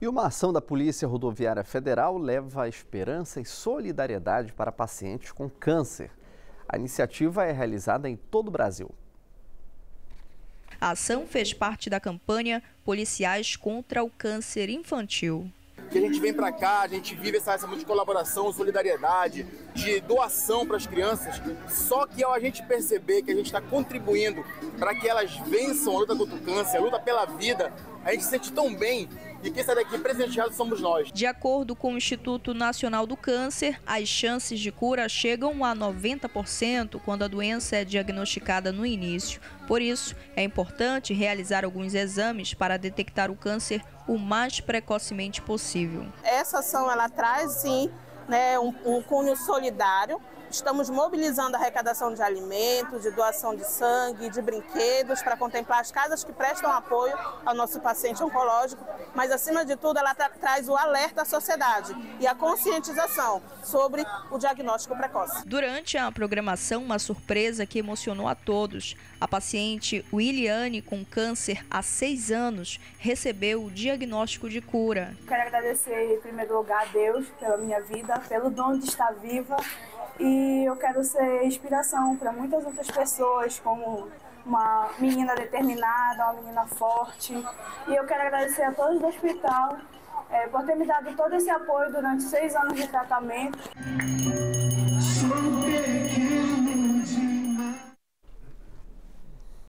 E uma ação da Polícia Rodoviária Federal leva esperança e solidariedade para pacientes com câncer. A iniciativa é realizada em todo o Brasil. A ação fez parte da campanha Policiais contra o Câncer Infantil que a gente vem para cá, a gente vive essa, essa de colaboração, solidariedade, de doação para as crianças. Só que ao a gente perceber que a gente está contribuindo para que elas vençam a luta contra o câncer, a luta pela vida, a gente se sente tão bem e quem sai daqui presenteado somos nós. De acordo com o Instituto Nacional do Câncer, as chances de cura chegam a 90% quando a doença é diagnosticada no início. Por isso, é importante realizar alguns exames para detectar o câncer o mais precocemente possível. Essa ação ela traz sim né, um, um cunho solidário Estamos mobilizando a arrecadação de alimentos, de doação de sangue, de brinquedos para contemplar as casas que prestam apoio ao nosso paciente oncológico, mas acima de tudo ela tra traz o alerta à sociedade e a conscientização sobre o diagnóstico precoce. Durante a programação, uma surpresa que emocionou a todos. A paciente Williane, com câncer há seis anos, recebeu o diagnóstico de cura. Quero agradecer, em primeiro lugar, a Deus pela minha vida, pelo dom de estar viva e eu quero ser inspiração para muitas outras pessoas, como uma menina determinada, uma menina forte. E eu quero agradecer a todos do hospital é, por ter me dado todo esse apoio durante seis anos de tratamento.